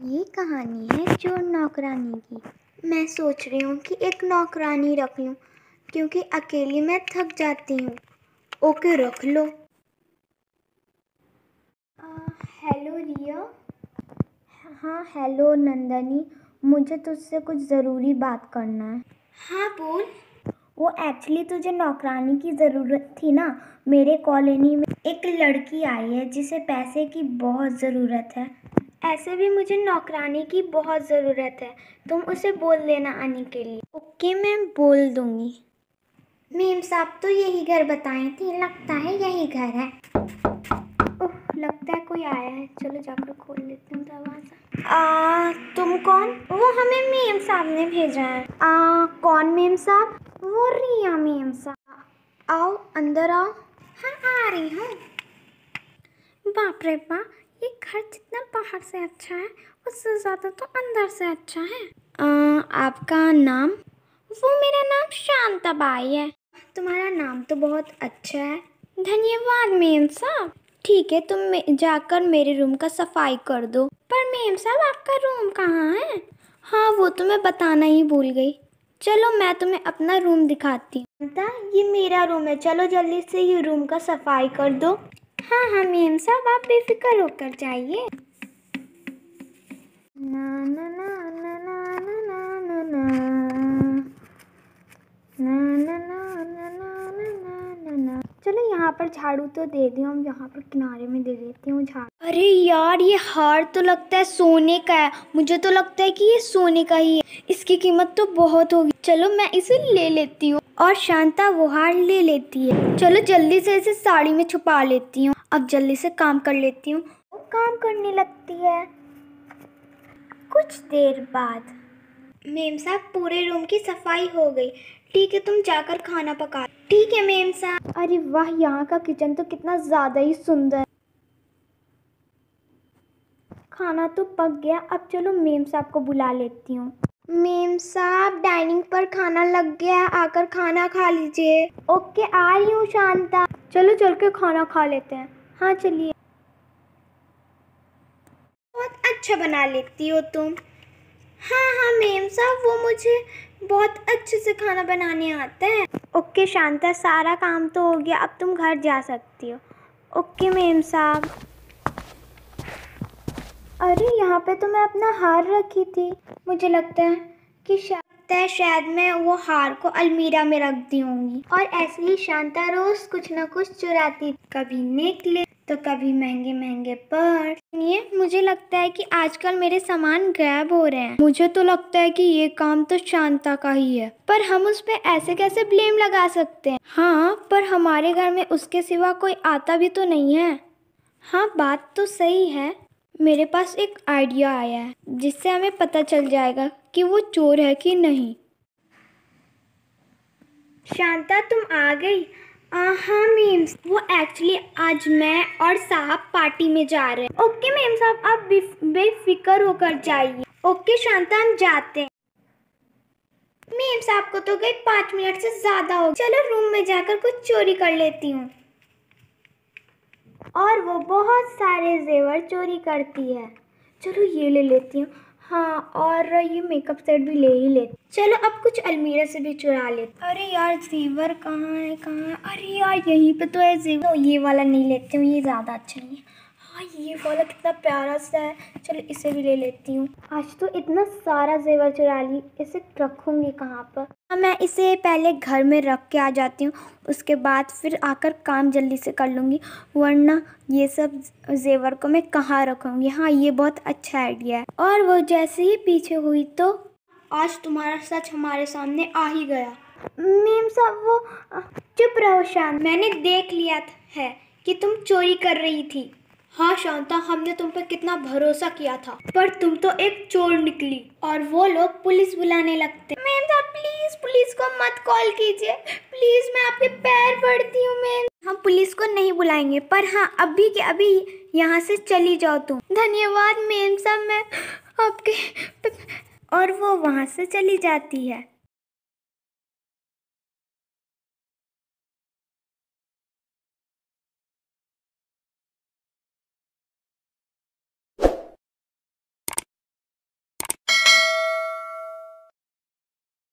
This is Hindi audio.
ये कहानी है चोर नौकरानी की। मैं सोच रही हूँ कि एक नौकरानी रख लूँ, क्योंकि अकेली मैं थक जाती हूँ। ओके, रख लो। हेलो रिया। हाँ हेलो नंदनी। मुझे तुझसे कुछ ज़रूरी बात करना है। हाँ बोल। वो एक्चुअली तुझे नौकरानी की ज़रूरत थी ना। मेरे कॉलोनी में एक लड़की आई है जिसे पैसे की बहुत ज़रूरत है। ऐसे भी मुझे नौकरानी की बहुत ज़रूरत है। तुम उसे बोल देना आने के लिए। ओके मैं बोल दूँगी। मेम साहब तो यही घर बताए थे। लगता है यही घर है। ओह, लगता है कोई आया है। चलो जाकर खोल लेती हूँ दरवाज़ा। आ, तुम कौन? वो हमें मेम साहब ने भेजा है। आ, कौन मेम साहब? वो रिया मेम साहब। आओ, अंदर आओ। हाँ आ रही हूँ। बाप रे बाप ये घर जितना बाहर से अच्छा है उससे ज़्यादा तो अंदर से अच्छा है। आ, आपका नाम? वो मेरा नाम शांताबाई है। तुम्हारा नाम तो बहुत अच्छा है। धन्यवाद मेम साहब। ठीक है तुम जाकर मेरे रूम का सफ़ाई कर दो। पर मेम साहब आपका रूम कहाँ है? हाँ वो तो मैं बताना ही भूल गई। चलो मैं तुम्हें अपना रूम दिखाती हूँ। ये मेरा रूम है। चलो जल्दी से ये रूम का सफ़ाई कर दो। हाँ हाँ मेम साहब आप बेफिक्र होकर जाइए चलो यहाँ पर झाड़ू तो दे दी हम यहाँ पर किनारे में दे देती हूँ झाड़ू अरे यार, ये हार तो लगता है सोने का है। मुझे तो लगता है कि ये सोने का ही है। इसकी कीमत तो बहुत होगी। चलो मैं इसे ले लेती हूँ और शांता वो हार ले लेती है। चलो जल्दी से इसे साड़ी में छुपा लेती हूँ। अब जल्दी से काम कर लेती हूँ। वो काम करने लगती है। कुछ देर बाद मेम साहब पूरे रूम की सफ़ाई हो गई। ठीक है, तुम जाकर खाना पका ठीक है मेम साहब। अरे वाह, यहाँ का किचन तो कितना ज़्यादा ही सुंदर खाना तो पक गया, अब चलो मेम साहब को बुला लेती हूँ। मेम साहब, डाइनिंग पर खाना लग गया आकर खाना खा लीजिए। ओके, आ रही हूँ, शांता। चलो, चल के खाना खा लेते हैं। हाँ चलिए। बहुत अच्छा बना लेती हो तुम। हाँ हाँ मेम साहब, वो मुझे बहुत अच्छे से खाना बनाने आता है। ओके, शांता, सारा काम तो हो गया, अब तुम घर जा सकती हो। ओके, मेम साहब। अरे, यहाँ पे तो मैं अपना हार रखी थी। मुझे लगता है कि लगता है शायद मैं वो हार को अलमीरा में रख दी होंगी। और ऐसे ही शांता रोज कुछ ना कुछ चुराती कभी नेकले तो कभी महँगे महँगे पर्स। सुनिए मुझे लगता है कि आजकल मेरे सामान गायब हो रहे हैं। मुझे तो लगता है कि ये काम तो शांता का ही है। पर हम उस पर ऐसे कैसे ब्लेम लगा सकते हैं? हाँ पर हमारे घर में उसके सिवा कोई आता भी तो नहीं है। हाँ बात तो सही है। मेरे पास एक आइडिया आया है, जिससे हमें पता चल जाएगा कि वो चोर है कि नहीं। शांता, तुम आ गई? हाँ मेम वो एक्चुअली आज मैं और साहब पार्टी में जा रहे हैं। ओके मेम साहब आप बेफिक्र होकर जाइए। ओके, शांता, हम जाते हैं। मेम साहब को तो गई पाँच मिनट से ज़्यादा हो चलो रूम में जाकर कुछ चोरी कर लेती हूँ। और वो बहुत सारे जेवर चोरी करती है। चलो ये ले लेती हूँ। हाँ और ये मेकअप सेट भी ले ही लेती चलो, अब कुछ अलमीरा से भी चुरा लेते अरे यार, जेवर कहाँ है कहाँ है? अरे यार, यहीं पे तो है जेवर। तो ये वाला नहीं लेती हूँ, ये ज़्यादा अच्छा नहीं है। हाँ ये वाला कितना प्यारा सा है। चलो इसे भी ले लेती हूँ। आज तो इतना सारा जेवर चुरा ली। इसे रखूँगी कहाँ पर? हाँ मैं इसे पहले घर में रख के आ जाती हूँ। उसके बाद फिर आकर काम जल्दी से कर लूँगी। वरना ये सब जेवर को मैं कहाँ रखूँगी? हाँ ये बहुत अच्छा आइडिया है। और वो जैसे ही पीछे हुई तो आज तुम्हारा सच हमारे सामने आ ही गया। मेम साहब, वो चुप रहो, शांत। मैंने देख लिया है कि तुम चोरी कर रही थी। हाँ शांता, हमने तुम पर कितना भरोसा किया था, पर तुम तो एक चोर निकली और वो लोग पुलिस बुलाने लगते। मैम प्लीज़ पुलिस को मत कॉल कीजिए। प्लीज़ मैं आपके पैर पड़ती हूँ मैम हम पुलिस को नहीं बुलाएँगे, पर हाँ अभी के अभी यहाँ से चली जाओ तुम। धन्यवाद मैम साहब मैं आपके और वो वहाँ से चली जाती है।